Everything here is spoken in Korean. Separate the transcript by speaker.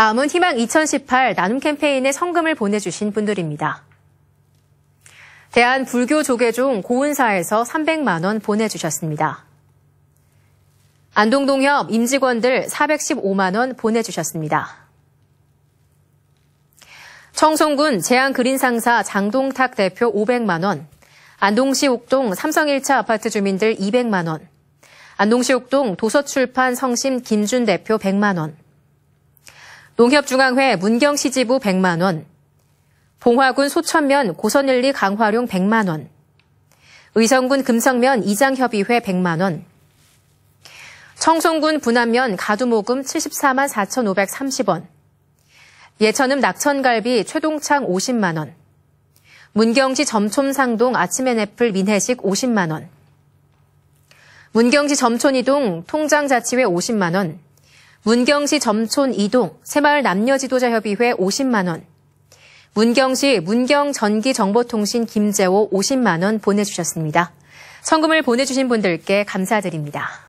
Speaker 1: 다음은 희망 2018 나눔 캠페인에 성금을 보내주신 분들입니다. 대한 불교 조계종 고은사에서 300만 원 보내주셨습니다. 안동동협 임직원들 415만 원 보내주셨습니다. 청송군 제안그린상사 장동탁 대표 500만 원, 안동시 옥동 삼성 1차 아파트 주민들 200만 원, 안동시 옥동 도서출판 성심 김준 대표 100만 원, 농협중앙회 문경시 지부 100만 원, 봉화군 소천면 고선일리 강화룡 100만 원, 의성군 금성면 이장협의회 100만 원, 청송군 부남면 가두모금 74만 4,530원, 예천읍 낙천갈비 최동창 50만 원, 문경시 점촌삼동 아침앤애플 민혜식 50만 원, 문경시 점촌이동 통장자치회 50만 원, 문경시 점촌 이동 새마을 남녀 지도자 협의회 50만 원, 문경시 문경 전기 정보통신 김재호 50만 원 보내주셨습니다. 성금을 보내주신 분들께 감사드립니다.